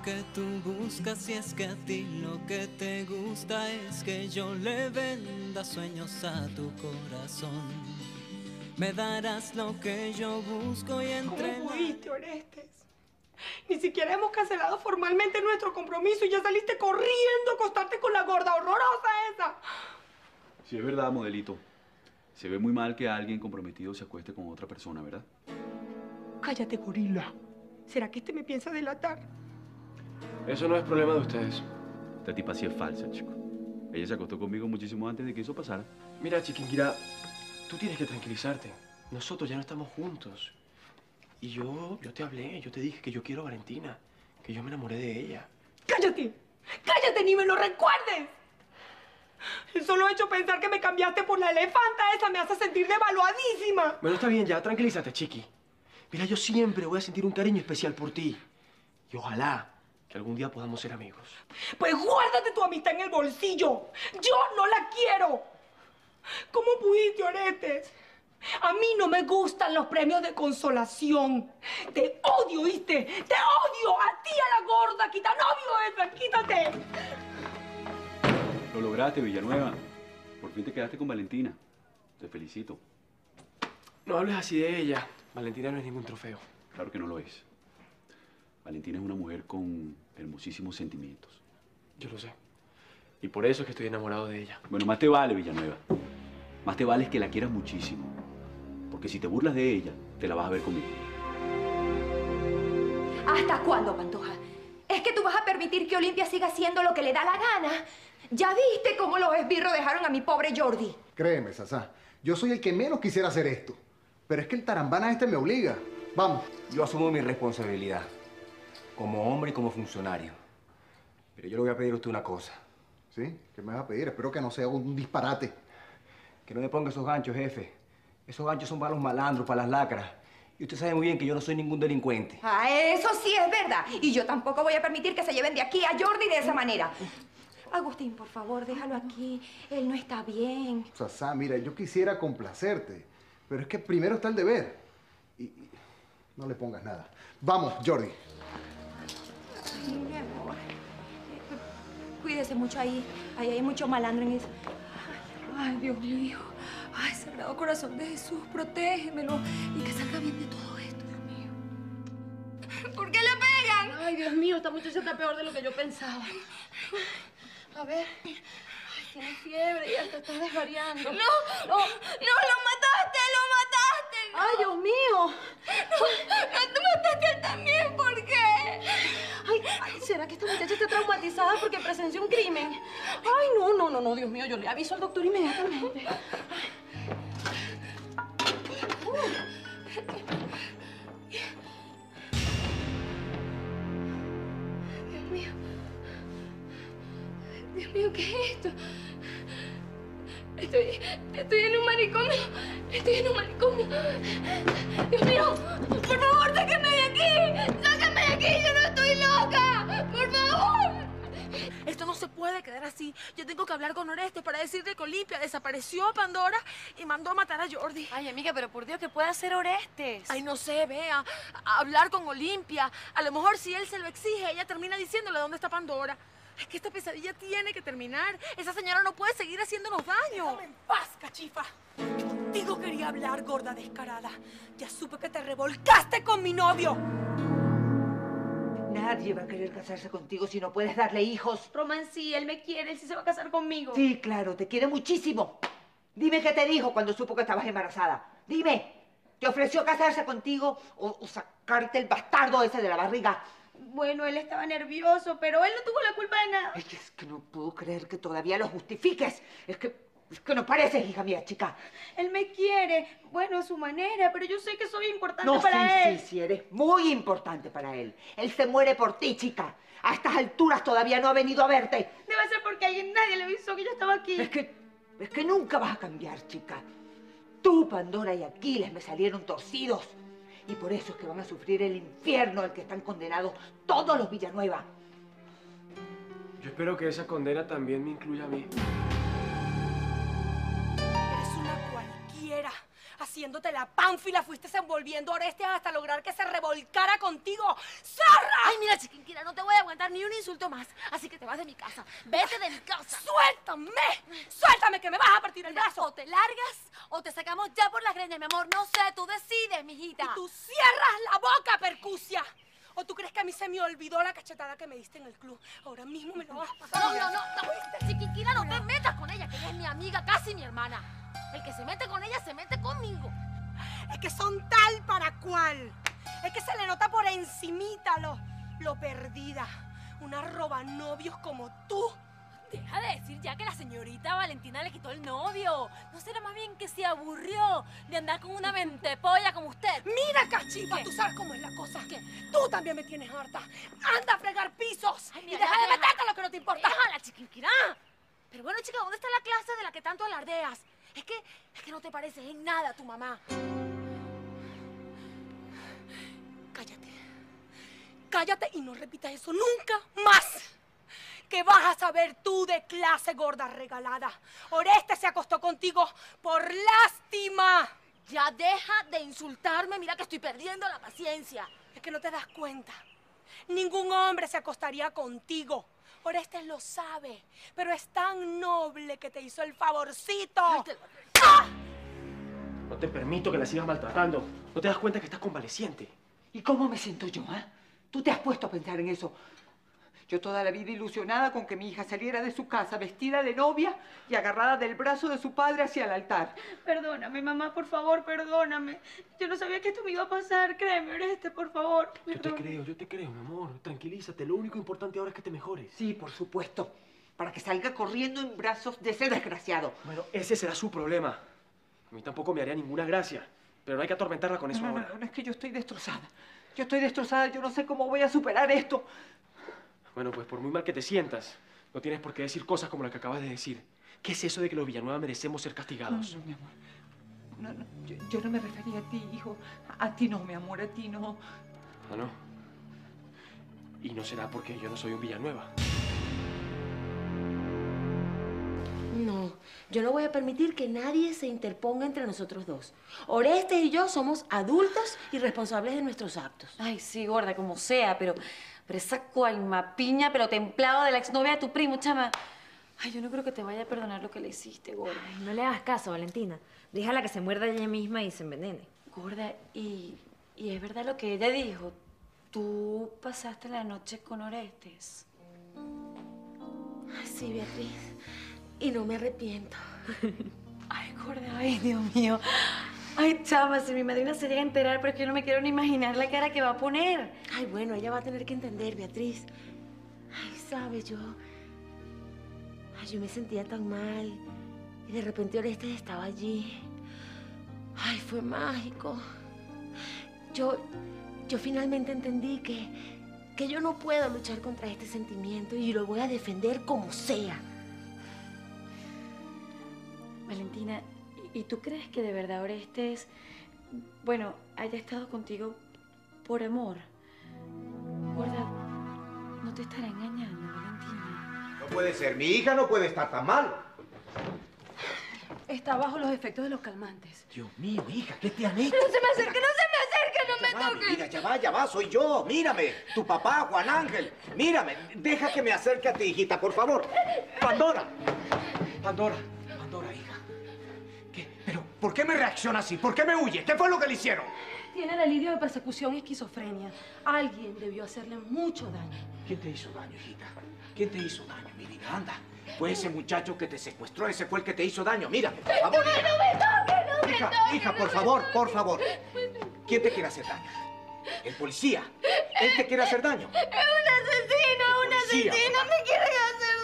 lo que tú buscas si es que a ti lo que te gusta es que yo le venda sueños a tu corazón. Me darás lo que yo busco y entre ¿Cómo pudiste, Orestes? Ni siquiera hemos cancelado formalmente nuestro compromiso y ya saliste corriendo a acostarte con la gorda horrorosa esa. Si es verdad, modelito. Se ve muy mal que alguien comprometido se acueste con otra persona, ¿verdad? Cállate, gorila. ¿Será que este me piensa delatar? Eso no es problema de ustedes. Esta tipa sí es falsa, chico. Ella se acostó conmigo muchísimo antes de que eso pasara. Mira, Chiquinquira, tú tienes que tranquilizarte. Nosotros ya no estamos juntos. Y yo, yo te hablé, yo te dije que yo quiero a Valentina, que yo me enamoré de ella. ¡Cállate! ¡Cállate, ni me lo recuerdes! El solo hecho de pensar que me cambiaste por la elefanta esa me hace sentir devaluadísima. Bueno, está bien ya, tranquilízate, Chiqui. Mira, yo siempre voy a sentir un cariño especial por ti. Y ojalá que algún día podamos ser amigos. Pues guárdate tu amistad en el bolsillo. Yo no la quiero. ¿Cómo pudiste, Orestes? A mí no me gustan los premios de consolación. Te odio, ¿viste? Te odio. A ti, a la gorda. Quita novio esa. Quítate. Lo lograste, Villanueva. Por fin te quedaste con Valentina. Te felicito. No hables así de ella. Valentina no es ningún trofeo. Claro que no lo es. Valentina es una mujer con hermosísimos sentimientos. Yo lo sé. Y por eso es que estoy enamorado de ella. Bueno, más te vale, Villanueva. Más te vale es que la quieras muchísimo. Porque si te burlas de ella, te la vas a ver conmigo. ¿Hasta cuándo, Pantoja? ¿Es que tú vas a permitir que Olimpia siga haciendo lo que le da la gana? ¿Ya viste cómo los esbirros dejaron a mi pobre Jordi? Créeme, Sasá, yo soy el que menos quisiera hacer esto. Pero es que el tarambana este me obliga. Vamos. Yo asumo mi responsabilidad, como hombre y como funcionario. Pero yo le voy a pedir a usted una cosa. ¿Sí? ¿Qué me vas a pedir? Espero que no sea un disparate. Que no me ponga esos ganchos, jefe. Esos ganchos son para los malandros, para las lacras. Y usted sabe muy bien que yo no soy ningún delincuente. Ah, eso sí es verdad. Y yo tampoco voy a permitir que se lleven de aquí a Jordi de esa manera. Agustín, por favor, déjalo aquí. Él no está bien. Sasá, mira, yo quisiera complacerte. Pero es que primero está el deber. Y, y no le pongas nada. Vamos, Jordi. Mi amor. Cuídese mucho ahí. Ahí hay mucho malandro en eso. Ay, Dios mío. Ay, Sagrado Corazón de Jesús, protégemelo y que salga bien de todo esto, Dios mío. ¿Por qué le pegan? Ay, Dios mío, esta muchacha está peor de lo que yo pensaba. A ver. Ay, tiene fiebre y hasta está desvariando. No, no, no, lo mataste, lo mataste. Ay, Dios mío. No, tú mataste a él también, ¿por ¿será que esta muchacha está traumatizada porque presenció un crimen? Ay, no, no, no, no, Dios mío, yo le aviso al doctor inmediatamente. Dios mío. Dios mío, ¿qué es esto? Estoy, estoy en un manicomio. Estoy en un manicomio. Dios mío, por favor, sáquenme de aquí. Sáquenme de aquí, yo no Esto no se puede quedar así. Yo tengo que hablar con Orestes para decirle que Olimpia desapareció a Pandora y mandó a matar a Jordi. Ay, amiga, pero por Dios, ¿qué puede hacer Orestes? Ay, no sé, vea. Hablar con Olimpia. A lo mejor si él se lo exige, ella termina diciéndole dónde está Pandora. Es que esta pesadilla tiene que terminar. Esa señora no puede seguir haciéndonos daño. Déjame en paz, cachifa. Contigo quería hablar, gorda descarada. Ya supe que te revolcaste con mi novio. Nadie va a querer casarse contigo si no puedes darle hijos. Roman, sí, él me quiere, él sí se va a casar conmigo. Sí, claro, te quiere muchísimo. Dime qué te dijo cuando supo que estabas embarazada. Dime, ¿te ofreció casarse contigo o, o sacarte el bastardo ese de la barriga? Bueno, él estaba nervioso, pero él no tuvo la culpa de nada. Ay, es que no puedo creer que todavía lo justifiques. Es que, es que no pareces hija mía, chica. Él me quiere, bueno, a su manera, pero yo sé que soy importante No, para sí, él. sí, sí, eres muy importante para él. Él se muere por ti, chica. A estas alturas todavía no ha venido a verte. Debe ser porque alguien, nadie le avisó que yo estaba aquí. Es que, es que nunca vas a cambiar, chica. Tú, Pandora y Aquiles me salieron torcidos. Y por eso es que van a sufrir el infierno al que están condenados todos los Villanueva. Yo espero que esa condena también me incluya a mí. Haciéndote la pánfila fuiste envolviendo a Orestes hasta lograr que se revolcara contigo. ¡Zorra! Ay, mira, chiquinquira, no te voy a aguantar ni un insulto más. Así que te vas de mi casa. Vete de mi casa. ¡Suéltame! ¡Suéltame que me vas a partir el Mira, brazo! O te largas o te sacamos ya por las greñas, mi amor. No sé, tú decides, mijita. Y tú cierras la boca, Percucia. ¿O tú crees que a mí se me olvidó la cachetada que me diste en el club? Ahora mismo me lo vas a pasar. No, no, no, no. Chiquinquira, no te metas con ella, que ella es mi amiga, casi mi hermana. El que se mete con ella se mete conmigo. Es que son tal para cual. Es que se le nota por encimita lo, lo perdida. Una roba novios como tú. Deja de decir ya que la señorita Valentina le quitó el novio. ¿No será más bien que se aburrió de andar con una ventepolla como usted? Mira, cachifa, tú sabes cómo es la cosa. ¿Qué? Tú también me tienes harta. Anda a fregar pisos. Ay, y deja ya, de meterte lo que no te importa. Déjala, chiquinquirá. Pero bueno, chica, ¿dónde está la clase de la que tanto alardeas? Es que, es que no te pareces en nada a tu mamá. Cállate. Cállate y no repitas eso nunca más. ¿Qué vas a saber tú de clase gorda regalada? Oreste se acostó contigo por lástima. Ya deja de insultarme, mira que estoy perdiendo la paciencia. Es que no te das cuenta. Ningún hombre se acostaría contigo. Orestes lo sabe, pero es tan noble que te hizo el favorcito. Ay, te- ¡Ah! No te permito que la sigas maltratando. ¿No te das cuenta que estás convaleciente? ¿Y cómo me siento yo, ah? ¿Tú te has puesto a pensar en eso? Yo toda la vida ilusionada con que mi hija saliera de su casa vestida de novia y agarrada del brazo de su padre hacia el altar. Perdóname, mamá, por favor, perdóname. Yo no sabía que esto me iba a pasar. Créeme, Oreste, por favor. Yo te creo, yo te creo, mi amor. Tranquilízate. Lo único importante ahora es que te mejores. Sí, por supuesto. Para que salga corriendo en brazos de ese desgraciado. Bueno, ese será su problema. A mí tampoco me haría ninguna gracia. Pero no hay que atormentarla con eso No, no, ahora. no, no, es que yo estoy destrozada. Yo estoy destrozada, yo no sé cómo voy a superar esto. Bueno, pues por muy mal que te sientas, no tienes por qué decir cosas como la que acabas de decir. ¿Qué es eso de que los Villanueva merecemos ser No, castigados? no, mi amor. No, no, yo, yo no me refería a ti, hijo. A ti no, mi amor, a ti no. ¿Ah, no? Y no será porque yo no soy un Villanueva. No, yo no voy a permitir que nadie se interponga entre nosotros dos. Orestes y yo somos adultos y responsables de nuestros actos. Ay, sí, gorda, como sea, pero, pero esa cuaima piña, pero templado de la exnovia de tu primo, chama. Ay, yo no creo que te vaya a perdonar lo que le hiciste, gorda. Ay, no le hagas caso, Valentina. Déjala que se muerda ella misma y se envenene. Gorda, y, y es verdad lo que ella dijo. Tú pasaste la noche con Orestes. Ay, sí, Beatriz. Y no me arrepiento. Ay, gorda, ay, Dios mío. Ay, chama, si mi madrina se llega a enterar, pero es que yo no me quiero ni imaginar la cara que va a poner. Ay, bueno, ella va a tener que entender, Beatriz. Ay, sabes, yo... Ay, yo me sentía tan mal. Y de repente Orestes estaba allí. Ay, fue mágico. Yo... Yo finalmente entendí que... Que yo no puedo luchar contra este sentimiento y lo voy a defender como sea. Valentina, ¿y tú crees que de verdad Orestes, bueno, haya estado contigo por amor? Gorda, no te estará engañando, Valentina. No puede ser, mi hija no puede estar tan mal. Está bajo los efectos de los calmantes. Dios mío, hija, ¿qué te han hecho? ¡No se me acerque, no se me acerque, no me Ya va, mi toque! vida, ya va, ya va, soy yo. Mírame, tu papá, Juan Ángel. Mírame, deja que me acerque a ti, hijita, por favor. Pandora. Pandora, ¿por qué me reacciona así? ¿Por qué me huye? ¿Qué fue lo que le hicieron? Tiene delirio de persecución y esquizofrenia. Alguien debió hacerle mucho daño. ¿Quién te hizo daño, hijita? ¿Quién te hizo daño, mi vida? Anda. Fue ese muchacho que te secuestró, ese fue el que te hizo daño. Mírame, por favor. hija. ¡No me toque, no me Hija, toque! hija, por favor, por favor. ¿Quién te quiere hacer daño? ¿El policía? ¿Él te quiere hacer daño? ¡Es un asesino, un asesino! ¡Me quiere hacer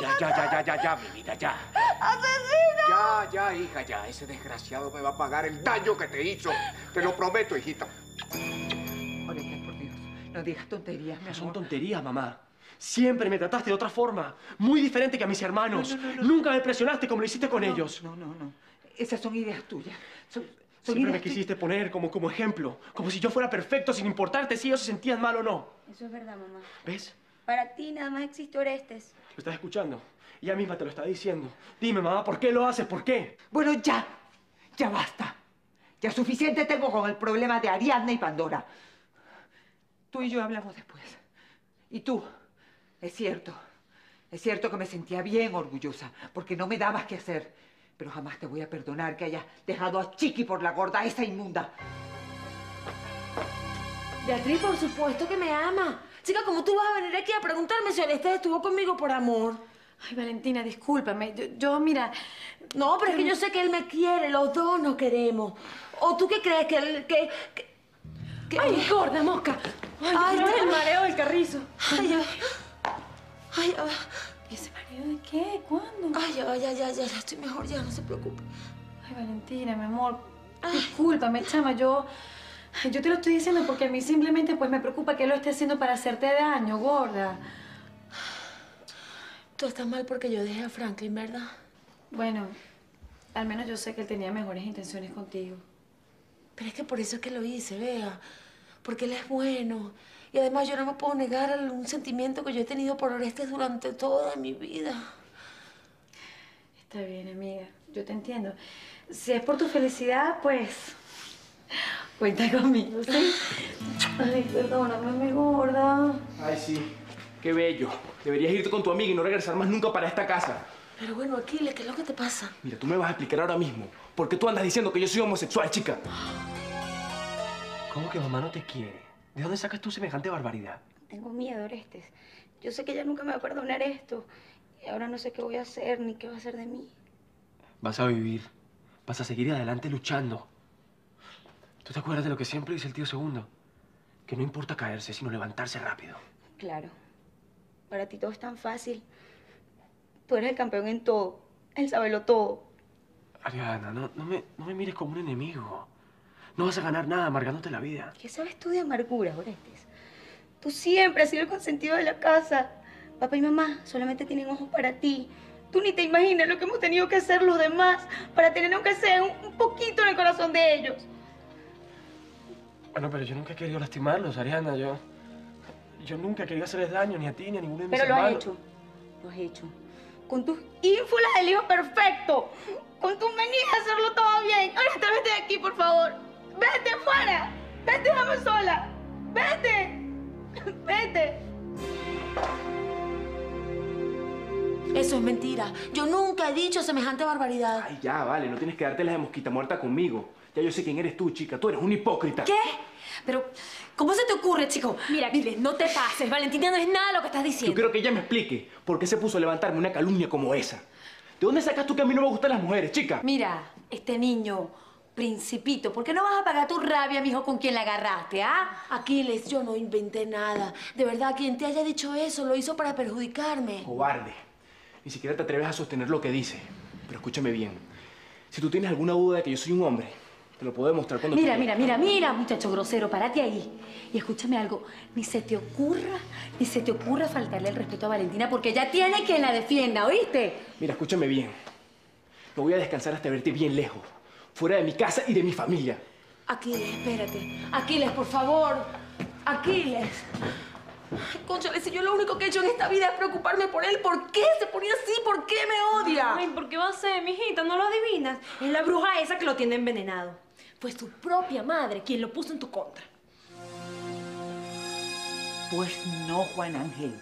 Ya, ya, ya, ya, ya, ya, mi vida, ya. ¡Asesino! Ya, ya, hija, ya. Ese desgraciado me va a pagar el daño que te hizo. Te lo prometo, hijita. Orestes, por Dios, no digas tonterías, mi son tonterías, mamá. Siempre me trataste de otra forma, muy diferente que a mis hermanos. Nunca me presionaste como lo hiciste con ellos. No, no, no. Esas son ideas tuyas. Son, son Siempre me ideas quisiste poner como, como ejemplo, como si yo fuera perfecto sin importarte si ellos se sentían mal o no. Eso es verdad, mamá. ¿Ves? Para ti nada más existe Orestes. ¿Lo estás escuchando? Ella misma te lo está diciendo. Dime, mamá, ¿por qué lo haces? ¿Por qué? Bueno, ya. Ya basta. Ya suficiente tengo con el problema de Ariadna y Pandora. Tú y yo hablamos después. Y tú, es cierto, es cierto que me sentía bien orgullosa, porque no me dabas que hacer. Pero jamás te voy a perdonar que hayas dejado a Chiqui por la gorda, esa inmunda. Beatriz, por supuesto que me ama. Chica, ¿cómo tú vas a venir aquí a preguntarme si Orestes estuvo conmigo por amor? Ay, Valentina, discúlpame. Yo, yo, mira... No, pero es que yo sé que él me quiere. Los dos nos queremos. ¿O tú qué crees que él... que... que- que- ¡Ay, gorda mosca! ¡Ay, Ay, no, el mareo del carrizo! Ay, ya. Ay, ya va. ¿Y ese mareo de qué? ¿Cuándo? Ay, ya va, ya, ya, ya, ya estoy mejor, ya, no se preocupe. Ay, Valentina, mi amor. Discúlpame, chama, yo... Yo te lo estoy diciendo porque a mí simplemente pues me preocupa que él lo esté haciendo para hacerte daño, gorda. Tú estás mal porque yo dejé a Franklin, ¿verdad? Bueno, al menos yo sé que él tenía mejores intenciones contigo. Pero es que por eso es que lo hice, vea. Porque él es bueno. Y además yo no me puedo negar a un sentimiento que yo he tenido por Orestes durante toda mi vida. Está bien, amiga. Yo te entiendo. Si es por tu felicidad, pues... Cuenta conmigo, ¿sí? Ay, perdóname, mi gorda. Ay, sí. Qué bello. Deberías irte con tu amiga y no regresar más nunca para esta casa. Pero bueno, Aquiles, ¿qué es lo que te pasa? Mira, tú me vas a explicar ahora mismo. ¿Por qué tú andas diciendo que yo soy homosexual, chica? ¿Cómo que mamá no te quiere? ¿De dónde sacas tú semejante barbaridad? Tengo miedo, Orestes. Yo sé que ella nunca me va a perdonar esto. Y ahora no sé qué voy a hacer ni qué va a hacer de mí. Vas a vivir. Vas a seguir adelante luchando. ¿Tú te acuerdas de lo que siempre dice el tío Segundo? Que no importa caerse, sino levantarse rápido. Claro. Para ti todo es tan fácil. Tú eres el campeón en todo. Él sabelo todo. Ariana, no, no, me, no me mires como un enemigo. No vas a ganar nada amargándote la vida. ¿Qué sabes tú de amargura, Orestes? Tú siempre has sido el consentido de la casa. Papá y mamá solamente tienen ojos para ti. Tú ni te imaginas lo que hemos tenido que hacer los demás para tener aunque sea un, un poquito en el corazón de ellos. Bueno, pero yo nunca he querido lastimarlos, Ariana. Yo, yo nunca he querido hacerles daño ni a ti ni a ninguno de mis Pero lo has hermanos. hecho. Lo has hecho. Con tus ínfulas del hijo perfecto. Con tus manías de hacerlo todo bien. Ahora te vete de aquí, por favor. Vete fuera. Vete, déjame sola. Vete. Vete. Eso es mentira. Yo nunca he dicho semejante barbaridad. Ay, ya, vale, no tienes que darte la de mosquita muerta conmigo. Ya yo sé quién eres tú, chica. Tú eres una hipócrita. ¿Qué? Pero, ¿cómo se te ocurre, chico? Mira, Aquiles, no te pases. Valentina no es nada lo que estás Yo diciendo. quiero que ella me explique por qué se puso a levantarme una calumnia como esa. ¿De dónde sacas tú que a mí no me gustan las mujeres, chica? Mira, este niño, principito, ¿por qué no vas a pagar tu rabia, mijo, con quien la agarraste, ah? Aquiles, yo no inventé nada. De verdad, quien te haya dicho eso lo hizo para perjudicarme. Cobarde. Ni siquiera te atreves a sostener lo que dice. Pero escúchame bien. Si tú tienes alguna duda de que yo soy un hombre, te lo puedo demostrar cuando Mira, mira, mira, mira, muchacho grosero, párate ahí. Y escúchame algo, ni se te ocurra, ni se te ocurra faltarle el respeto a Valentina, porque ella tiene quien la defienda, ¿oíste? Mira, escúchame bien. No voy a descansar hasta verte bien lejos, fuera de mi casa y de mi familia. Aquiles, espérate. Aquiles, por favor. Aquiles. Ay, Cónchale, si yo lo único que he hecho en esta vida es preocuparme por él, ¿por qué se ponía así? ¿Por qué me odia? Ay, ¿por qué va a ser, mijita? ¿No lo adivinas? Es la bruja esa que lo tiene envenenado. Fue tu propia madre quien lo puso en tu contra. Pues no, Juan Ángel.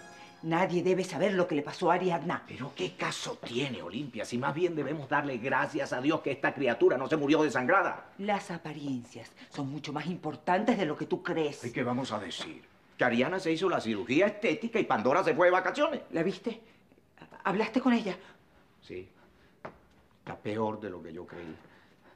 Nadie debe saber lo que le pasó a Ariadna. Pero qué caso tiene, Olimpia, si más bien debemos darle gracias a Dios que esta criatura no se murió desangrada. Las apariencias son mucho más importantes de lo que tú crees. ¿Y qué vamos a decir? Que Ariana se hizo la cirugía estética y Pandora se fue de vacaciones. ¿La viste? ¿Hablaste con ella? Sí. Está peor de lo que yo creí.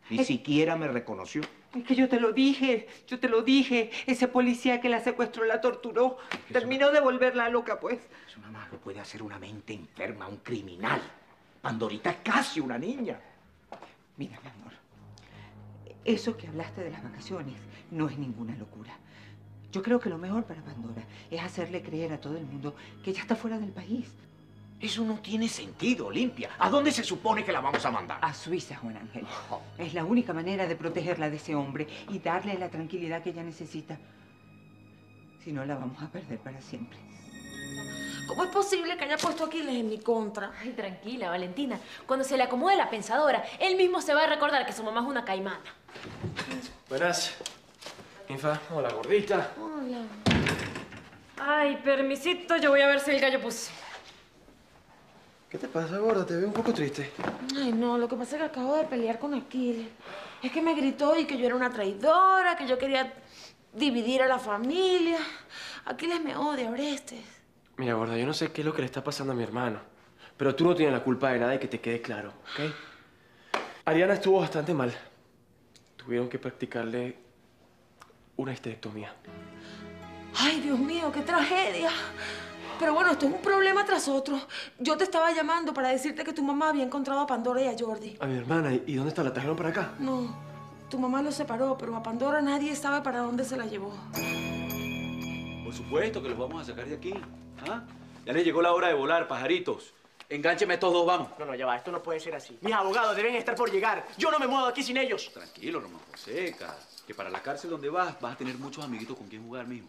Ni siquiera me reconoció. Es que yo te lo dije, yo te lo dije. Ese policía que la secuestró la torturó. Terminó de volverla loca, pues. Eso nada más lo puede hacer una mente enferma, un criminal. Pandorita es casi una niña. Mira, mi amor. Eso que hablaste de las vacaciones no es ninguna locura. Yo creo que lo mejor para Pandora es hacerle creer a todo el mundo que ella está fuera del país. Eso no tiene sentido, Olimpia. ¿A dónde se supone que la vamos a mandar? A Suiza, Juan Ángel. Es la única manera de protegerla de ese hombre y darle la tranquilidad que ella necesita. Si no, la vamos a perder para siempre. ¿Cómo es posible que haya puesto a Aquiles en mi contra? Ay, tranquila, Valentina. Cuando se le acomode la pensadora, él mismo se va a recordar que su mamá es una caimana. Buenas. Infa, hola gordita. Hola. Ay, permisito, yo voy a ver si el gallo puso. ¿Qué te pasa, gorda? Te veo un poco triste. Ay, no, lo que pasa es que acabo de pelear con Aquiles. Es que me gritó y que yo era una traidora, que yo quería dividir a la familia. Aquiles me odia, Orestes. Mira, gorda, yo no sé qué es lo que le está pasando a mi hermano. Pero tú no tienes la culpa de nada y que te quede claro, ¿ok? Ariana estuvo bastante mal. Tuvieron que practicarle una histerectomía. Ay, Dios mío, qué tragedia. Pero bueno, esto es un problema tras otro. Yo te estaba llamando para decirte que tu mamá había encontrado a Pandora y a Jordi. A mi hermana, ¿y dónde está? ¿La trajeron para acá? No, tu mamá los separó, pero a Pandora nadie sabe para dónde se la llevó. Por supuesto que los vamos a sacar de aquí. ¿Ah? Ya les llegó la hora de volar, pajaritos. Engáncheme estos dos, vamos. No, no, ya va, esto no puede ser así. Mis abogados deben estar por llegar. Yo no me muevo aquí sin ellos. Tranquilo, Román Fonseca. Que para la cárcel donde vas, vas a tener muchos amiguitos con quien jugar, mijo.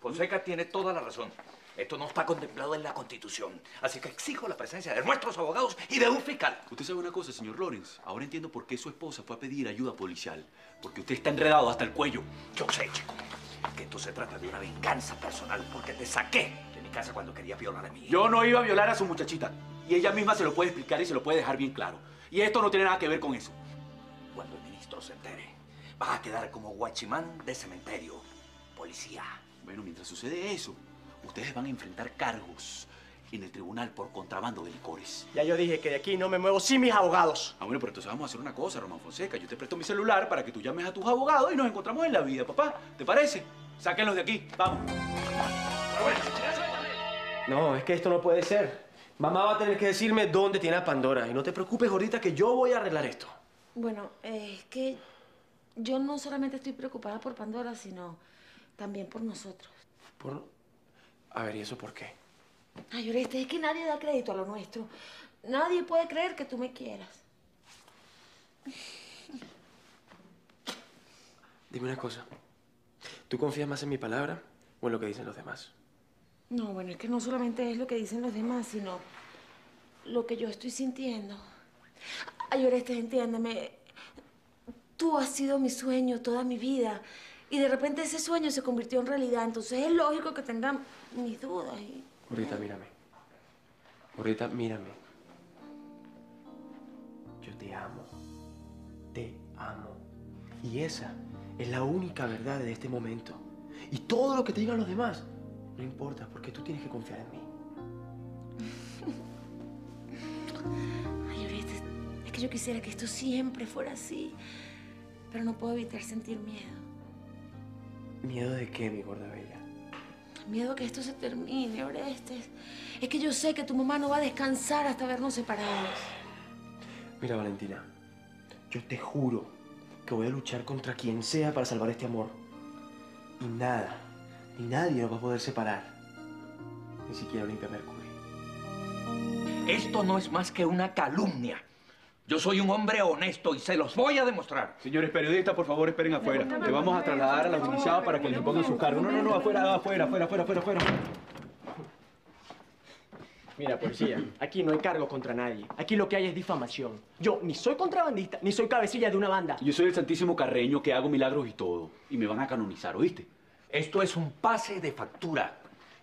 Fonseca tiene toda la razón. Esto no está contemplado en la Constitución. Así que exijo la presencia de nuestros abogados y de un fiscal. Usted sabe una cosa, señor Lawrence. Ahora entiendo por qué su esposa fue a pedir ayuda policial. Porque usted está enredado hasta el cuello. Yo sé, chico, que esto se trata de una venganza personal porque te saqué de mi casa cuando quería violar a mi hija. Yo no iba a violar a su muchachita. Y ella misma se lo puede explicar y se lo puede dejar bien claro. Y esto no tiene nada que ver con eso. Cuando el ministro se entere, vas a quedar como guachimán de cementerio. Policía. Bueno, mientras sucede eso, ustedes van a enfrentar cargos en el tribunal por contrabando de licores. Ya yo dije que de aquí no me muevo sin mis abogados. Ah, bueno, pero entonces vamos a hacer una cosa, Román Fonseca. Yo te presto mi celular para que tú llames a tus abogados y nos encontramos en la vida, papá. ¿Te parece? Sáquenlos de aquí. Vamos. No, es que esto no puede ser. Mamá va a tener que decirme dónde tiene a Pandora. Y no te preocupes, gordita, que yo voy a arreglar esto. Bueno, eh, es que yo no solamente estoy preocupada por Pandora, sino también por nosotros. Por... A ver, ¿y eso por qué? Ay, Oreste, es que nadie da crédito a lo nuestro. Nadie puede creer que tú me quieras. Dime una cosa. ¿Tú confías más en mi palabra o en lo que dicen los demás? No, bueno, es que no solamente es lo que dicen los demás, sino lo que yo estoy sintiendo. Ay, Orestes, entiéndeme. Tú has sido mi sueño toda mi vida. Y de repente ese sueño se convirtió en realidad. Entonces es lógico que tenga mis dudas. Y... Mírame. Gordita, mírame. Yo te amo. Te amo. Y esa es la única verdad de este momento. Y todo lo que te digan los demás, no importa, porque tú tienes que confiar en mí. Ay, Orestes, es que yo quisiera que esto siempre fuera así. Pero no puedo evitar sentir miedo. ¿Miedo de qué, mi gorda bella? Miedo a que esto se termine, Orestes. Es que yo sé que tu mamá no va a descansar hasta vernos separados. Mira, Valentina, yo te juro que voy a luchar contra quien sea para salvar este amor. Y nada, ni nadie nos va a poder separar. Ni siquiera Olimpia Mercury. Esto no es más que una calumnia. Yo soy un hombre honesto y se los voy a demostrar. Señores periodistas, por favor, esperen afuera. Le vamos a trasladar a la justicia para que les pongan sus cargos. No, no, no, afuera, afuera, afuera, afuera, afuera, afuera. Mira, policía, aquí no hay cargo contra nadie. Aquí lo que hay es difamación. Yo ni soy contrabandista, ni soy cabecilla de una banda. Yo soy el Santísimo Carreño que hago milagros y todo. Y me van a canonizar, ¿oíste? Esto es un pase de factura.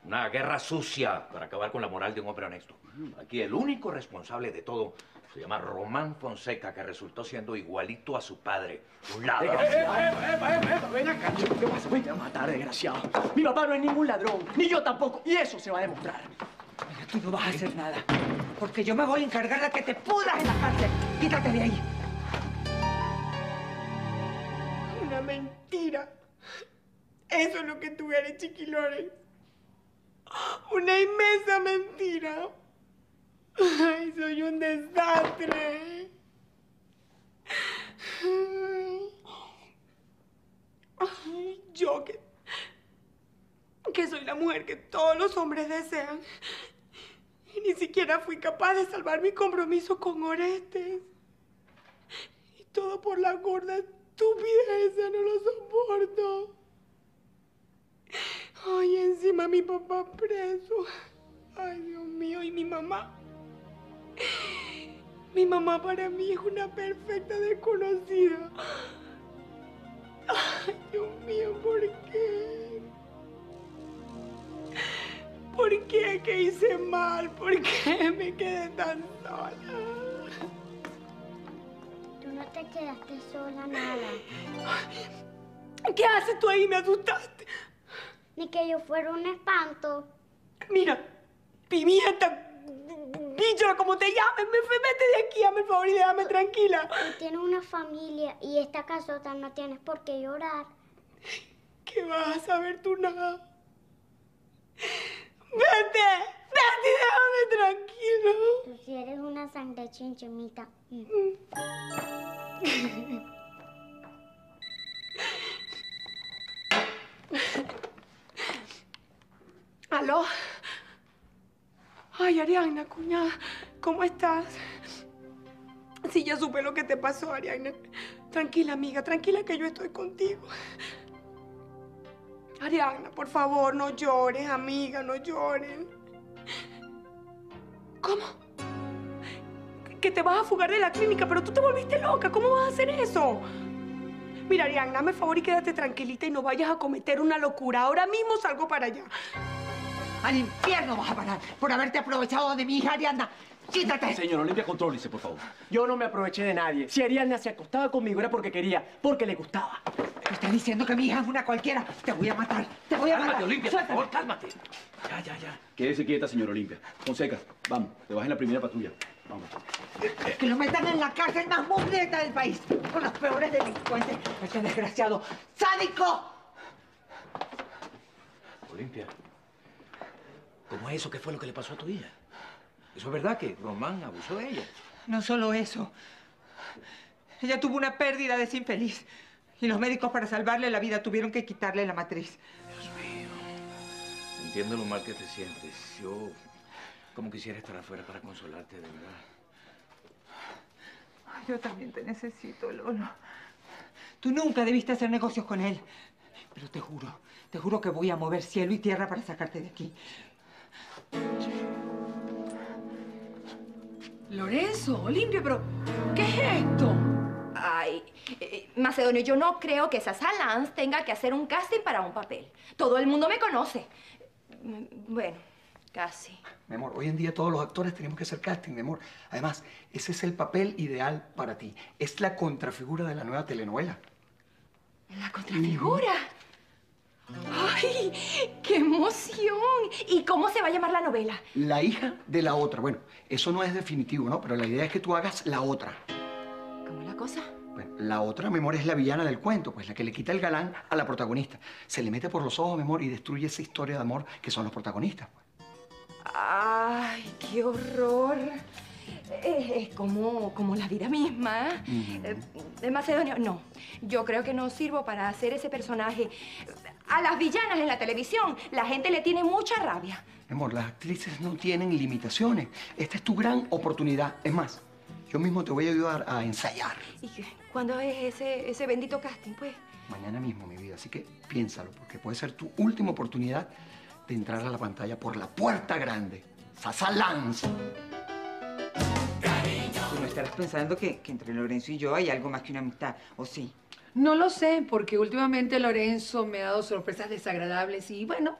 Una guerra sucia para acabar con la moral de un hombre honesto. Aquí el único responsable de todo se llama Román Fonseca, que resultó siendo igualito a su padre. Un ladrón. ven acá, ¿qué pasa? Ven a matar, desgraciado. Mi papá no es ningún ladrón, ni yo tampoco, y eso se va a demostrar. Mira, tú no vas a hacer nada, porque yo me voy a encargar de que te pudras en la cárcel. Quítate de ahí. Una mentira. Eso es lo que tú eres, Chiquilores. Una inmensa mentira. Ay, soy un desastre. Ay, yo que, que soy la mujer que todos los hombres desean. Y ni siquiera fui capaz de salvar mi compromiso con Orestes. Y todo por la gorda estupidez, esa, no lo soporto. Ay, encima mi papá preso. Ay, Dios mío, ¿y mi mamá? Mi mamá para mí es una perfecta desconocida. Ay, Dios mío, ¿por qué? ¿Por qué que hice mal? ¿Por qué me quedé tan sola? Tú no te quedaste sola nada. ¿Qué haces tú ahí? Me asustaste. Ni que yo fuera un espanto. Mira, pimienta, bicho, como te llames, me vete de aquí, hazme el favor y déjame tranquila. Tienes una familia y esta casota no tienes por qué llorar. ¿Qué vas a saber tú nada? Vete, vete y déjame tranquilo. Tú si eres una sangre chinchimita. Mm. ¿Aló? Ay, Ariana, cuñada, ¿cómo estás? Sí, ya supe lo que te pasó, Ariana. Tranquila, amiga, tranquila que yo estoy contigo. Ariana, por favor, no llores, amiga, no llores. ¿Cómo? Que te vas a fugar de la clínica, pero tú te volviste loca. ¿Cómo vas a hacer eso? Mira, Ariana, el favor y quédate tranquilita y no vayas a cometer una locura. Ahora mismo salgo para allá. Al infierno vas a parar por haberte aprovechado de mi hija Ariadna. ¡Quítate! Señor Olimpia, contrólese, por favor. Yo no me aproveché de nadie. Si Ariadna se acostaba conmigo era porque quería, porque le gustaba. ¿Me estás diciendo que mi hija es una cualquiera? Te voy a matar. Te voy a Cálmate, matar. Olimpia, por favor, cálmate. Ya, ya, ya. Quédese quieta, señor Olimpia. Fonseca, vamos, te vas en la primera patrulla. Vamos. Que lo metan en la cárcel más mugreta del país. Con los peores delincuentes. Este desgraciado. ¡Sádico! Olimpia, ¿cómo es eso? ¿Qué fue lo que le pasó a tu hija? ¿Eso es verdad que Román abusó de ella? No solo eso. Ella tuvo una pérdida de ese infeliz. Y los médicos para salvarle la vida tuvieron que quitarle la matriz. Entiendo lo mal que te sientes. Yo, como quisiera estar afuera para consolarte, de verdad. Yo también te necesito, Lolo. Tú nunca debiste hacer negocios con él. Pero te juro, te juro que voy a mover cielo y tierra para sacarte de aquí. Lorenzo, Olimpia, pero ¿qué es esto? Ay, eh, Macedonio, yo no creo que esa Lance tenga que hacer un casting para un papel. Todo el mundo me conoce. Mm, Bueno, casi. Mi amor, hoy en día todos los actores tenemos que hacer casting, mi amor. Además, ese es el papel ideal para ti. Es la contrafigura de la nueva telenovela. La contrafigura. ¡Ay! ¡Qué emoción! ¿Y cómo se va a llamar la novela? La hija de la otra. Bueno, eso no es definitivo, ¿no? Pero la idea es que tú hagas la otra. ¿Cómo la cosa? Bueno, la otra, mi amor, es la villana del cuento, pues la que le quita el galán a la protagonista. Se le mete por los ojos, mi amor, y destruye esa historia de amor que son los protagonistas. ¡Ay, qué horror! Es como, como la vida misma. ¿eh? Eh, Macedonio, no. Yo creo que no sirvo para hacer ese personaje. A las villanas en la televisión, la gente le tiene mucha rabia. Mi amor, las actrices no tienen limitaciones. Esta es tu gran oportunidad. Es más, yo mismo te voy a ayudar a ensayar. ¿Y qué- cuándo es ese, ese bendito casting, pues? Mañana mismo, mi vida. Así que piénsalo, porque puede ser tu última oportunidad de entrar a la pantalla por la puerta grande. ¡Sasalans! Tú no estarás pensando que, que entre Lorenzo y yo hay algo más que una amistad, ¿o sí? No lo sé, porque últimamente Lorenzo me ha dado sorpresas desagradables y bueno,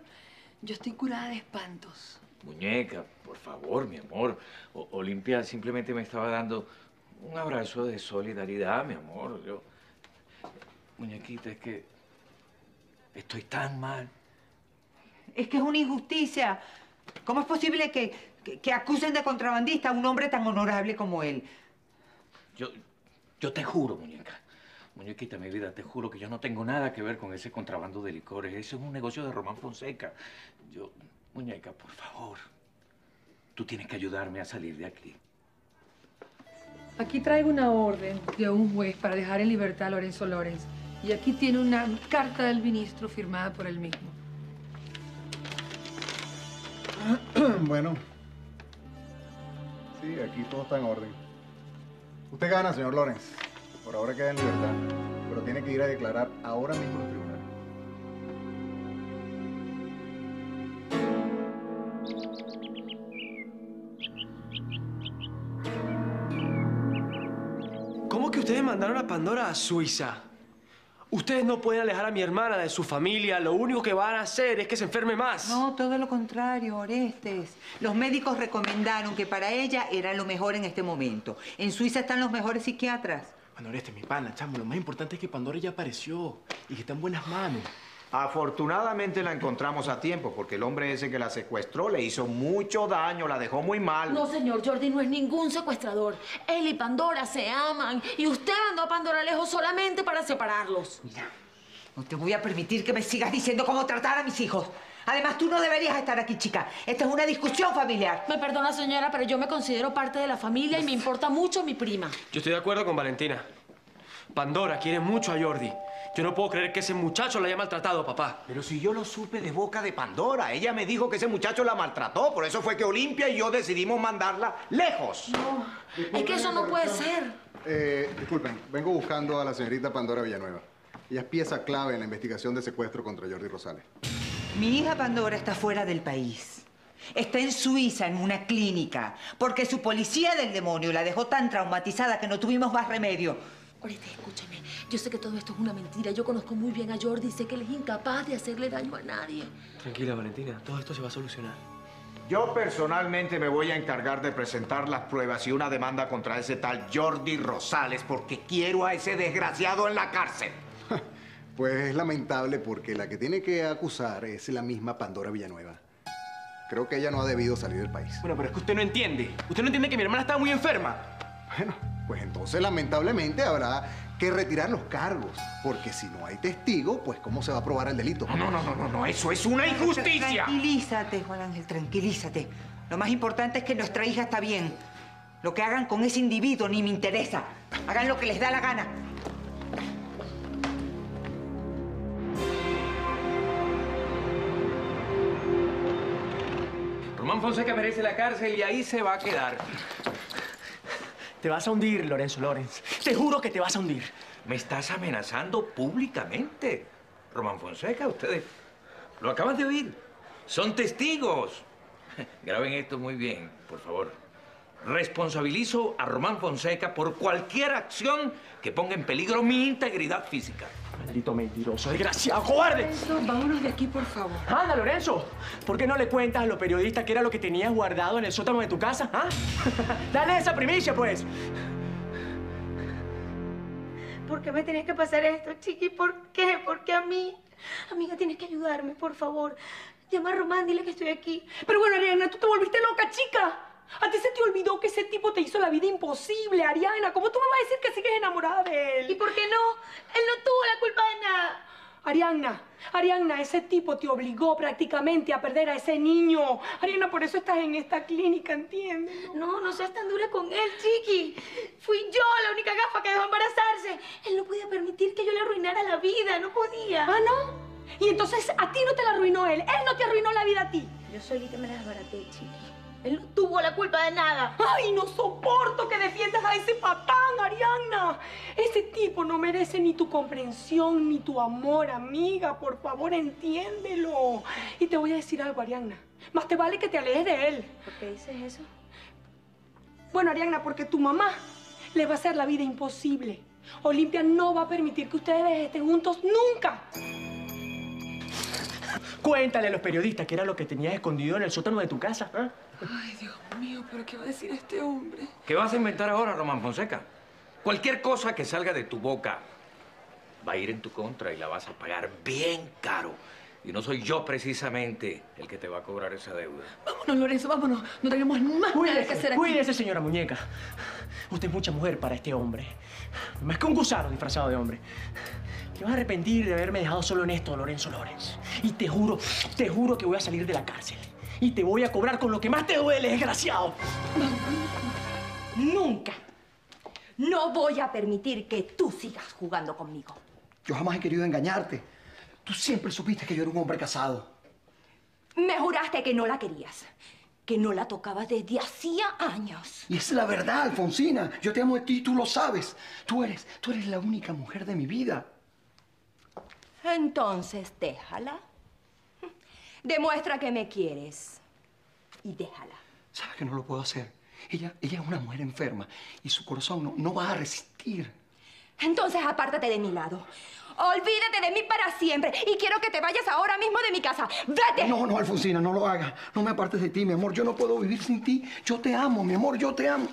yo estoy curada de espantos. Muñeca, por favor, mi amor. O- Olimpia simplemente me estaba dando un abrazo de solidaridad, mi amor. Yo... Muñequita, es que estoy tan mal. Es que es una injusticia. ¿Cómo es posible que, que- que acusen de contrabandista a un hombre tan honorable como él? Yo, yo te juro, muñeca. Muñequita, mi vida, te juro que yo no tengo nada que ver con ese contrabando de licores. Eso es un negocio de Román Fonseca. Yo, muñeca, por favor. Tú tienes que ayudarme a salir de aquí. Aquí traigo una orden de un juez para dejar en libertad a Lorenzo Lorenz. Y aquí tiene una carta del ministro firmada por él mismo. bueno. Sí, aquí todo está en orden. Usted gana, señor Lorenz. Por ahora queda en libertad, pero tiene que ir a declarar ahora mismo al tribunal. ¿Cómo que ustedes mandaron a Pandora a Suiza? Ustedes no pueden alejar a mi hermana de su familia. Lo único que van a hacer es que se enferme más. No, todo lo contrario, Orestes. Los médicos recomendaron que para ella era lo mejor en este momento. En Suiza están los mejores psiquiatras. Bueno, este mi pana, chamo, lo más importante es que Pandora ya apareció y que está en buenas manos. Afortunadamente la encontramos a tiempo, porque el hombre ese que la secuestró le hizo mucho daño, la dejó muy mal. No, señor, Jordi no es ningún secuestrador. Él y Pandora se aman y usted mandó a Pandora lejos solamente para separarlos. No te voy a permitir que me sigas diciendo cómo tratar a mis hijos. Además, tú no deberías estar aquí, chica. Esta es una discusión familiar. Me perdona, señora, pero yo me considero parte de la familia y me importa mucho mi prima. Yo estoy de acuerdo con Valentina. Pandora quiere mucho a Jordi. Yo no puedo creer que ese muchacho la haya maltratado, papá. Pero si yo lo supe de boca de Pandora. Ella me dijo que ese muchacho la maltrató. Por eso fue que Olimpia y yo decidimos mandarla lejos. No, es que eso no puede ser. Eh, disculpen, vengo buscando a la señorita Pandora Villanueva. Ella es pieza clave en la investigación de secuestro contra Jordi Rosales. Mi hija Pandora está fuera del país. Está en Suiza, en una clínica, porque su policía del demonio la dejó tan traumatizada que no tuvimos más remedio. Ahorita, escúchame. Yo sé que todo esto es una mentira. Yo conozco muy bien a Jordi y sé que él es incapaz de hacerle daño a nadie. Tranquila, Valentina. Todo esto se va a solucionar. Yo personalmente me voy a encargar de presentar las pruebas y una demanda contra ese tal Jordi Rosales porque quiero a ese desgraciado en la cárcel. Pues es lamentable porque la que tiene que acusar es la misma Pandora Villanueva. Creo que ella no ha debido salir del país. Bueno, pero es que usted no entiende. Usted no entiende que mi hermana estaba muy enferma. Bueno, pues entonces lamentablemente habrá que retirar los cargos. Porque si no hay testigo, pues ¿cómo se va a probar el delito? No, no, no, no, no, eso es una injusticia. Tranquilízate, Juan Ángel, tranquilízate. Lo más importante es que nuestra hija está bien. Lo que hagan con ese individuo ni me interesa. Hagan lo que les da la gana. Román Fonseca merece la cárcel y ahí se va a quedar. Te vas a hundir, Lorenzo Lorenz. Te juro que te vas a hundir. Me estás amenazando públicamente. Román Fonseca, ustedes lo acaban de oír. Son testigos. Graben esto muy bien, por favor. Responsabilizo a Román Fonseca por cualquier acción que ponga en peligro mi integridad física. Maldito mentiroso, desgraciado, cobarde. Lorenzo, vámonos de aquí, por favor. Anda, Lorenzo. ¿Por qué no le cuentas a los periodistas qué era lo que tenías guardado en el sótano de tu casa? ¿Ah? Dale esa primicia, pues. ¿Por qué me tenés que pasar esto, chiqui? ¿Por qué? ¿Por qué a mí? Amiga, tienes que ayudarme, por favor. Llama a Román, dile que estoy aquí. Pero bueno, Ariana, tú te volviste loca, chica. A ti se te olvidó que ese tipo te hizo la vida imposible, Ariana. ¿Cómo tú me vas a decir que sigues enamorada de él? ¿Y por qué no? Él no tuvo la culpa de nada. Ariana, Ariana, ese tipo te obligó prácticamente a perder a ese niño. Ariana, por eso estás en esta clínica, ¿entiendes? No, no seas tan dura con él, chiqui. Fui yo la única gafa que dejó embarazarse. Él no podía permitir que yo le arruinara la vida, no podía. ¿Ah, no? Y entonces a ti no te la arruinó él, él no te arruinó la vida a ti. Yo solita me la desbaraté, chiqui. Él no tuvo la culpa de nada. Ay, no soporto que defiendas a ese patán, Ariana. Ese tipo no merece ni tu comprensión ni tu amor, amiga. Por favor, entiéndelo. Y te voy a decir algo, Ariana. Más te vale que te alejes de él. ¿Por qué dices eso? Bueno, Ariana, porque tu mamá le va a hacer la vida imposible. Olimpia no va a permitir que ustedes estén juntos nunca. Cuéntale a los periodistas qué era lo que tenías escondido en el sótano de tu casa. ¿ah? Ay, Dios mío, ¿pero qué va a decir este hombre? ¿Qué vas a inventar ahora, Román Fonseca? Cualquier cosa que salga de tu boca va a ir en tu contra y la vas a pagar bien caro. Y no soy yo precisamente el que te va a cobrar esa deuda. Vámonos, Lorenzo, vámonos. No tenemos más nada que Cuídese, hacer aquí. cuídese, señora muñeca. Usted es mucha mujer para este hombre. Más que un gusano disfrazado de hombre. Te vas a arrepentir de haberme dejado solo en esto, Lorenzo Lorenz. Y te juro, te juro que voy a salir de la cárcel. Y te voy a cobrar con lo que más te duele, desgraciado. Nunca. No voy a permitir que tú sigas jugando conmigo. Yo jamás he querido engañarte. Tú siempre supiste que yo era un hombre casado. Me juraste que no la querías. Que no la tocabas desde hacía años. Y es la verdad, Alfonsina. Yo te amo de ti y tú lo sabes. Tú eres, tú eres la única mujer de mi vida. Entonces, déjala. Demuestra que me quieres. Y déjala. ¿Sabes que no lo puedo hacer? Ella, ella es una mujer enferma y su corazón no, no va a resistir. Entonces apártate de mi lado. Olvídate de mí para siempre. Y quiero que te vayas ahora mismo de mi casa. ¡Vete! No, no, Alfonsina, no lo hagas. No me apartes de ti, mi amor. Yo no puedo vivir sin ti. Yo te amo, mi amor, yo te amo.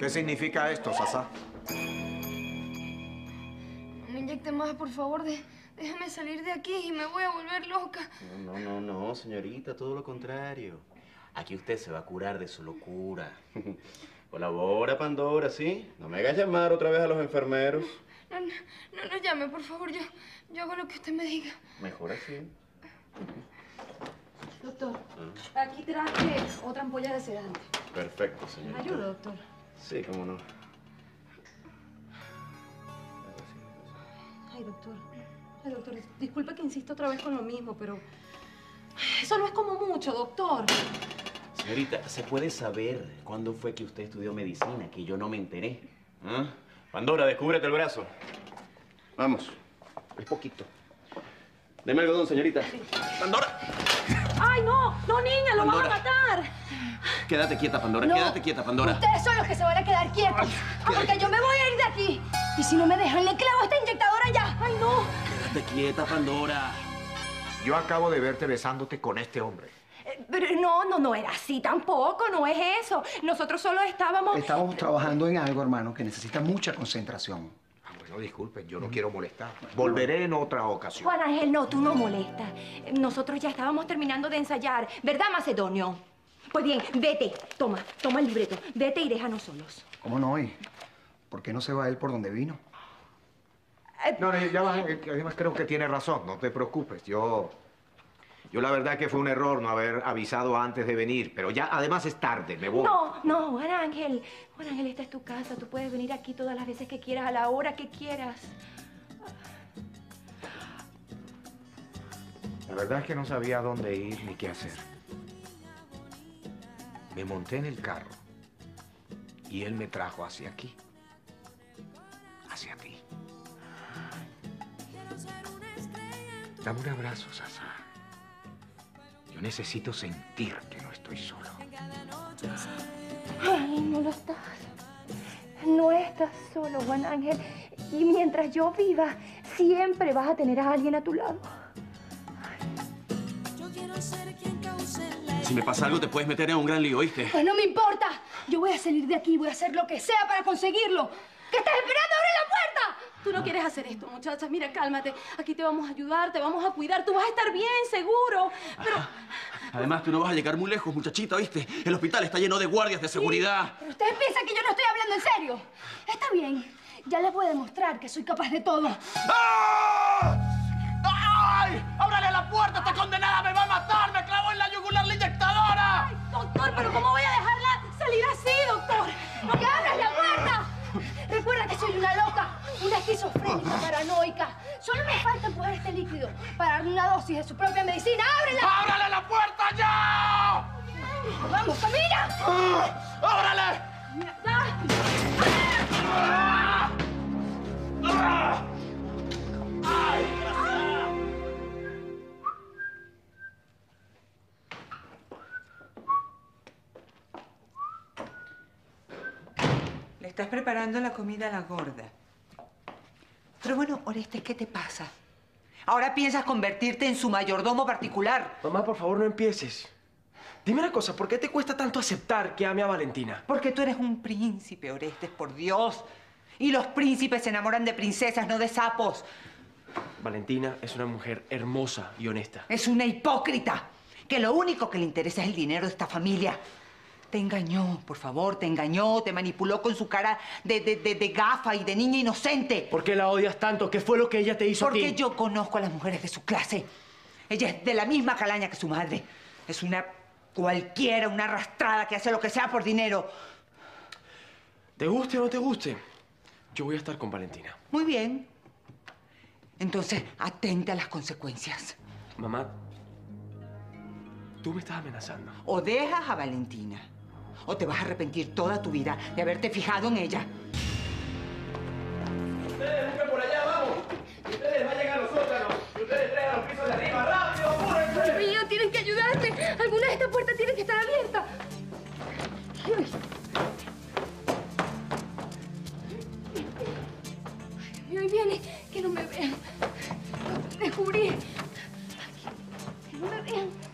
¿Qué significa esto, Sasa? No me inyecte más, por favor. De, déjame salir de aquí y me voy a volver loca. No, no, no, no, señorita, todo lo contrario. Aquí usted se va a curar de su locura. Colabora, Pandora, ¿sí? No me hagas llamar otra vez a los enfermeros. No, no, no, no llame, por favor. Yo, yo hago lo que usted me diga. Mejor así. Doctor, aquí traje otra ampolla de sedante. Perfecto, señorita. Ayuda, doctor. Sí, cómo no. Ay, doctor. Ay, doctor, disculpe que insisto otra vez con lo mismo, pero... Eso no es como mucho, doctor. Señorita, ¿se puede saber cuándo fue que usted estudió medicina? Que yo no me enteré. ¿Ah? Pandora, descúbrete el brazo. Vamos. Es poquito. Deme algodón, señorita. Pandora. ¡Ay, no! ¡No, niña! ¡Lo vas a matar! Quédate quieta, Pandora. No. Quédate quieta, Pandora. Ustedes son los que se van a quedar quietos. Ah, porque yo me voy a ir de aquí. Y si no me dejan, le clavo esta inyectadora ya. ¡Ay, no! Quédate quieta, Pandora. Yo acabo de verte besándote con este hombre. Eh, Pero no, no, no era así tampoco, no es eso. Nosotros solo estábamos... Estamos trabajando en algo, hermano, que necesita mucha concentración. Ah, bueno, disculpen, yo no quiero molestar. Volveré en otra ocasión. Juan Ángel, no, tú no molestas. Nosotros ya estábamos terminando de ensayar, ¿verdad, Macedonio? Pues bien, vete, toma, toma el libreto, vete y déjanos solos. ¿Cómo no? ¿Y por qué no se va él por donde vino? No, no, ya va, eh, además creo que tiene razón, no te preocupes. Yo. Yo la verdad que fue un error no haber avisado antes de venir, pero ya además es tarde, me voy. No, no, Juan Ángel. Juan Ángel, esta es tu casa. Tú puedes venir aquí todas las veces que quieras, a la hora que quieras. La verdad es que no sabía dónde ir ni qué hacer. Me monté en el carro y él me trajo hacia aquí. Hacia ti. Dame un abrazo, Sasa. Yo necesito sentir que no estoy solo. Ay, no lo estás. No estás solo, Juan Ángel. Y mientras yo viva, siempre vas a tener a alguien a tu lado. Si me pasa algo, te puedes meter en un gran lío, ¿oíste? Pues no me importa. Yo voy a salir de aquí, voy a hacer lo que sea para conseguirlo. ¿Qué estás esperando? ¡Abre la puerta! Tú no quieres hacer esto, muchacha. Mira, cálmate. Aquí te vamos a ayudar, te vamos a cuidar. Tú vas a estar bien, seguro. Pero Además, tú no vas a llegar muy lejos, muchachita, ¿oíste? El hospital está lleno de guardias de seguridad. Pero ustedes piensan que yo no estoy hablando en serio. Está bien. Ya les voy a demostrar que soy capaz de todo. ¡Ay! ¡Ábrale la puerta! ¡Esta condenada me va a matar! Doctor, pero ¿cómo voy a dejarla salir así, doctor? ¡No que abras la puerta! Recuerda que soy una loca, una esquizofrénica paranoica. Solo me falta empujar este líquido para darle una dosis de su propia medicina. ¡Ábrela! ¡Ábrale la puerta ya! ¡Vamos, camina! ¡Ah! ¡Ábrale! ¡Ah! ¡Ay! Estás preparando la comida a la gorda. Pero bueno, Orestes, ¿qué te pasa? Ahora piensas convertirte en su mayordomo particular. Mamá, por favor, no empieces. Dime una cosa, ¿por qué te cuesta tanto aceptar que ame a Valentina? Porque tú eres un príncipe, Orestes, por Dios. Y los príncipes se enamoran de princesas, no de sapos. Valentina es una mujer hermosa y honesta. Es una hipócrita, que lo único que le interesa es el dinero de esta familia. Te engañó, por favor, te engañó, te manipuló con su cara de, de, de- de gafa y de niña inocente. ¿Por qué la odias tanto? ¿Qué fue lo que ella te hizo a Porque ti? yo conozco a las mujeres de su clase. Ella es de la misma calaña que su madre. Es una cualquiera, una arrastrada que hace lo que sea por dinero. ¿Te guste o no te guste? Yo voy a estar con Valentina. Muy bien. Entonces, atente a las consecuencias. Mamá, tú me estás amenazando. O dejas a Valentina, o te vas a arrepentir toda tu vida de haberte fijado en ella. Ustedes busquen por allá, vamos. Ustedes vayan a los sótanos. Ustedes traigan a los pisos de arriba, rápido. esta puerta tiene que estar abierta. Ay. Y hoy viene, que no me vean. Descubrí. Que no me vean.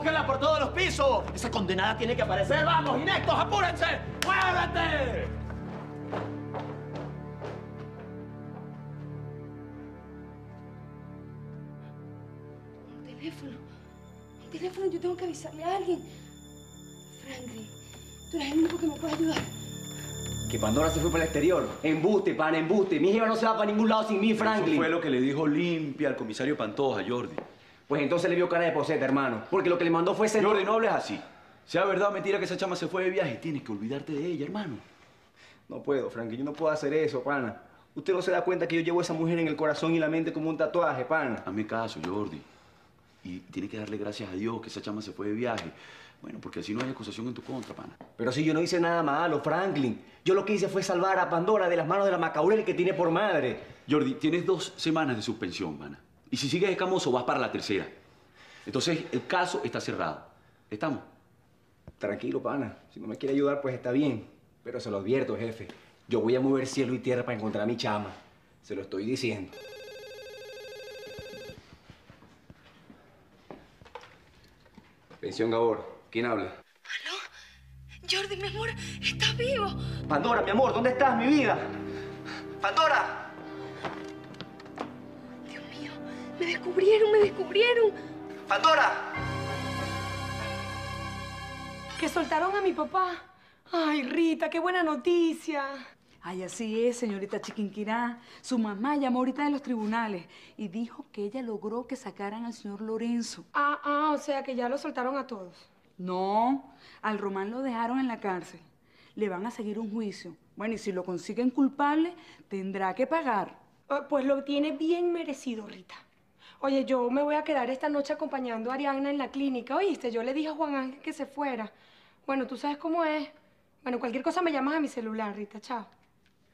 ¡Búsquenla por todos los pisos! ¡Esa condenada tiene que aparecer! ¡Vamos, inectos, apúrense! ¡Muévete! Un teléfono. Un teléfono, yo tengo que avisarle a alguien. Franklin, tú eres el único que me puede ayudar. Que Pandora se fue para el exterior. Embuste, pan, embuste. Mi hija no se va para ningún lado sin mí, Franklin. Eso fue lo que le dijo limpia al comisario Pantoja, Jordi. Pues entonces le vio cara de poseta, hermano. Porque lo que le mandó fue ese... Jordi, no hables así. Sea verdad o mentira que esa chama se fue de viaje, tienes que olvidarte de ella, hermano. No puedo, Franklin. Yo no puedo hacer eso, pana. Usted no se da cuenta que yo llevo a esa mujer en el corazón y la mente como un tatuaje, pana. Hazme caso, Jordi. Y tiene que darle gracias a Dios que esa chama se fue de viaje. Bueno, porque así no hay acusación en tu contra, pana. Pero si yo no hice nada malo, Franklin. Yo lo que hice fue salvar a Pandora de las manos de la Macaurel que tiene por madre. Jordi, tienes dos semanas de suspensión, pana. Y si sigues escamoso, vas para la tercera. Entonces, el caso está cerrado. ¿Estamos? Tranquilo, pana. Si no me quiere ayudar, pues está bien. Pero se lo advierto, jefe. Yo voy a mover cielo y tierra para encontrar a mi chama. Se lo estoy diciendo. Pensión Gabor. ¿Quién habla? Jordi, mi amor, estás vivo. Pandora, mi amor, ¿dónde estás, mi vida? ¡Pandora! Me descubrieron, me descubrieron. ¡Pandora! Que soltaron a mi papá. Ay, Rita, qué buena noticia. Ay, así es, señorita Chiquinquirá. Su mamá llamó ahorita de los tribunales y dijo que ella logró que sacaran al señor Lorenzo. Ah, ah, o sea que ya lo soltaron a todos. No, al Román lo dejaron en la cárcel. Le van a seguir un juicio. Bueno, y si lo consiguen culpable, tendrá que pagar. Ah, Pues lo tiene bien merecido, Rita. Oye, yo me voy a quedar esta noche acompañando a Ariana en la clínica. Oíste, yo le dije a Juan Ángel que se fuera. Bueno, tú sabes cómo es. Bueno, cualquier cosa me llamas a mi celular, Rita. Chao.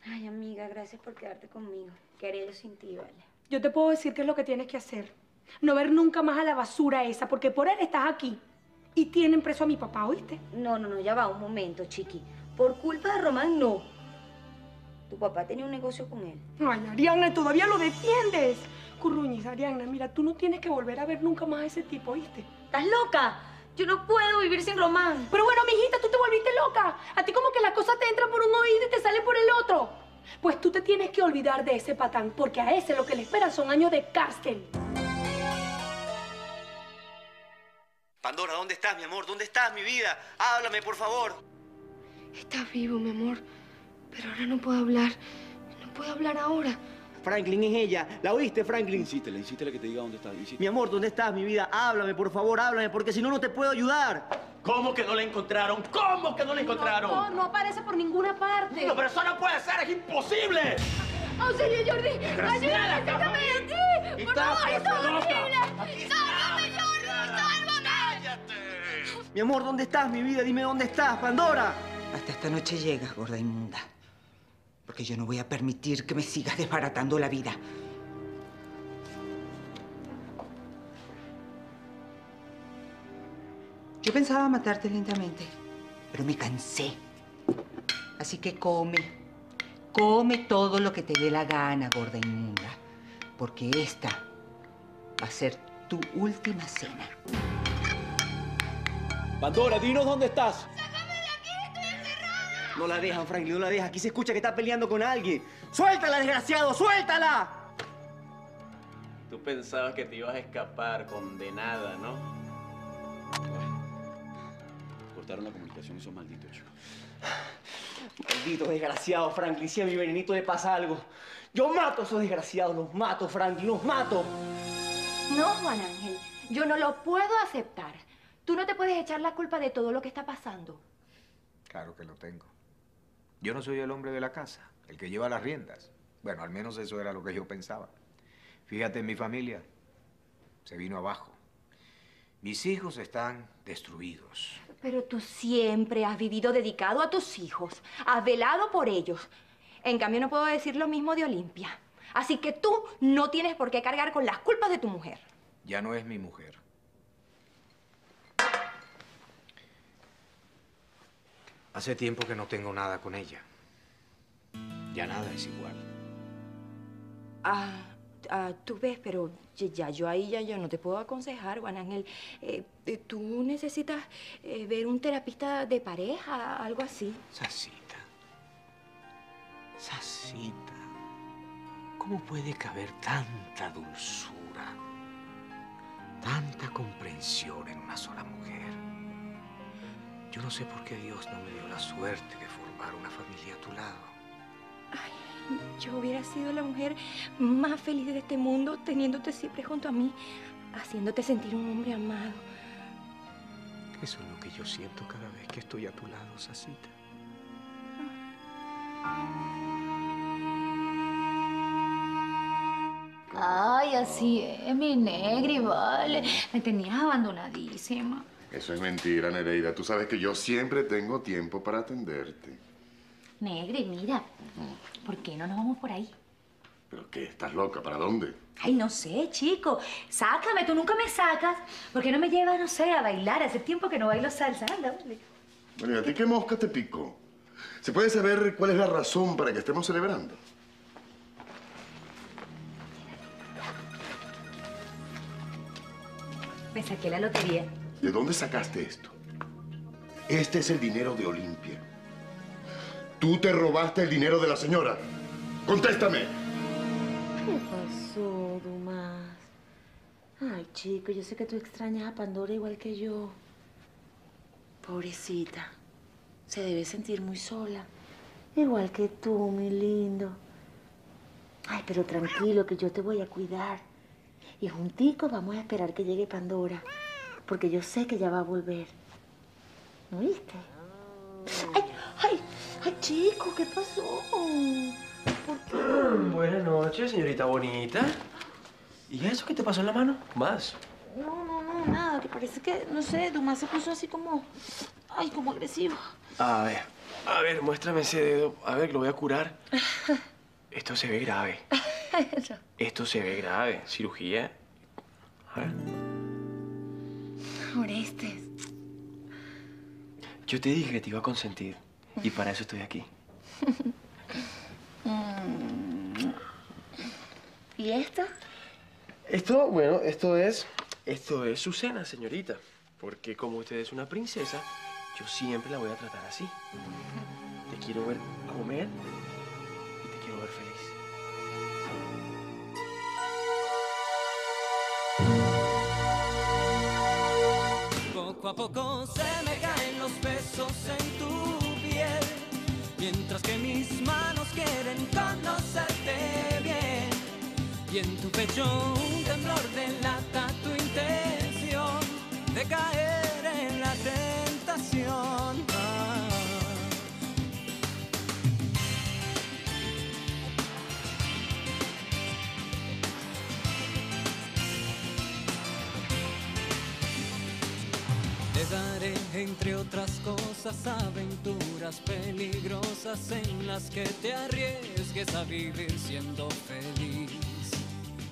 Ay, amiga, gracias por quedarte conmigo. ¿Qué haría yo sin ti, vale? Yo te puedo decir qué es lo que tienes que hacer. No ver nunca más a la basura esa, porque por él estás aquí. Y tienen preso a mi papá, ¿oíste? No, no, no, ya va un momento, chiqui. Por culpa de Román, no. Tu papá tenía un negocio con él. Ay, Ariana, todavía lo defiendes. Curruñis, Ariana, mira, tú no tienes que volver a ver nunca más a ese tipo, ¿oíste? ¿Estás loca? Yo no puedo vivir sin Román. Pero bueno, mijita, tú te volviste loca. A ti como que la cosa te entra por un oído y te sale por el otro. Pues tú te tienes que olvidar de ese patán, porque a ese lo que le esperan son años de cárcel. Pandora, ¿dónde estás, mi amor? ¿Dónde estás, mi vida? Háblame, por favor. Estás vivo, mi amor. Pero ahora no puedo hablar. No puedo hablar ahora. Franklin es ella. ¿La oíste, Franklin? Insístele, insístele que te diga dónde está. insístele. Mi amor, ¿dónde estás, mi vida? Háblame, por favor, háblame, porque si no, no te puedo ayudar. ¿Cómo que no la encontraron? ¿Cómo que no la encontraron? No, no aparece por ninguna parte. No, pero eso no puede ser, es imposible. ¡Auxilio, Jordi! ¡Ayúdame, sácame de aquí! ¡Por favor, es horrible! ¡Sálvame, Jordi! ¡Sálvame! Mi amor, ¿dónde estás, mi vida? Dime dónde estás, Pandora. Hasta esta noche llegas, gorda inmunda. Porque yo no voy a permitir que me sigas desbaratando la vida. Yo pensaba matarte lentamente, pero me cansé. Así que come. Come todo lo que te dé la gana, gorda inmunda. Porque esta va a ser tu última cena. Pandora, dinos dónde estás. No la dejan, Franklin, no la dejan. Aquí se escucha que está peleando con alguien. ¡Suéltala, desgraciado! ¡Suéltala! Tú pensabas que te ibas a escapar, condenada, ¿no? Cortaron la comunicación esos malditos, chico. Maldito desgraciado, Franklin. Si a mi venenito le pasa algo, yo mato a esos desgraciados. Los mato, Franklin, los mato. No, Juan Ángel, yo no lo puedo aceptar. Tú no te puedes echar la culpa de todo lo que está pasando. Claro que lo tengo. Yo no soy el hombre de la casa, el que lleva las riendas. Bueno, al menos eso era lo que yo pensaba. Fíjate en mi familia. Se vino abajo. Mis hijos están destruidos. Pero tú siempre has vivido dedicado a tus hijos, has velado por ellos. En cambio, no puedo decir lo mismo de Olimpia. Así que tú no tienes por qué cargar con las culpas de tu mujer. Ya no es mi mujer. Hace tiempo que no tengo nada con ella. Ya nada es igual. Ah, ah, tú ves, pero ya- yo ahí ya yo no te puedo aconsejar, Juan Ángel. Eh, eh, tú necesitas eh, ver un terapista de pareja, algo así. Sasita. Sasita. ¿Cómo puede caber tanta dulzura, tanta comprensión en una sola mujer? Yo no sé por qué Dios no me dio la suerte de formar una familia a tu lado. Yo hubiera sido la mujer más feliz de este mundo teniéndote siempre junto a mí, haciéndote sentir un hombre amado. Eso es lo que yo siento cada vez que estoy a tu lado, Sasita. Ay, así es, mi negri, vale. Me tenías abandonadísima. Eso es mentira, Nereida. Tú sabes que yo siempre tengo tiempo para atenderte. Negri, mira, ¿por qué no nos vamos por ahí? ¿Pero qué? ¿Estás loca? ¿Para dónde? Ay, no sé, chico. Sácame, tú nunca me sacas. ¿Por qué no me llevas, no sé, a bailar? Hace tiempo que no bailo salsa. Anda, vale. Bueno, ¿y a ti qué mosca te picó? ¿Se puede saber cuál es la razón para que estemos celebrando? Me saqué la lotería. ¿De dónde sacaste esto? Este es el dinero de Olimpia. Tú te robaste el dinero de la señora. ¡Contéstame! ¿Qué pasó, Dumas? Ay, chico, yo sé que tú extrañas a Pandora igual que yo. Pobrecita. Se debe sentir muy sola. Igual que tú, mi lindo. Ay, pero tranquilo, que yo te voy a cuidar. Y junticos vamos a esperar que llegue Pandora. Porque yo sé que ya va a volver. ¿No viste? Ay, ay, ay, chico, ¿qué pasó? ¿Por qué? Buenas noches, señorita bonita. ¿Y eso qué te pasó en la mano? Más. No, no, no, nada, que parece que, no sé, Dumas se puso así como, ay, como agresivo. A ver, a ver, muéstrame ese dedo. A ver, lo voy a curar. Esto se ve grave. Esto se ve grave. Cirugía. A ver. Orestes. Yo te dije que te iba a consentir. Y para eso estoy aquí. Mm. ¿Y esto? Esto, bueno, esto es... Esto es su cena, señorita. Porque como usted es una princesa, yo siempre la voy a tratar así. Te quiero ver comer Poco se me caen los besos en tu piel, mientras que mis manos quieren conocerte bien. Y en tu pecho un temblor delata tu intención de caer en la tentación. Entre otras cosas, aventuras peligrosas en las que te arriesgues a vivir siendo feliz.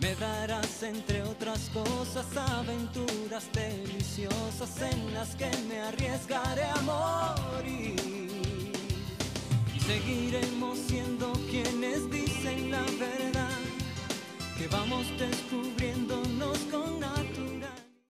Me darás, entre otras cosas, aventuras deliciosas en las que me arriesgaré a morir. Y seguiremos siendo quienes dicen la verdad, que vamos descubriéndonos con naturalidad.